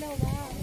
dalawa.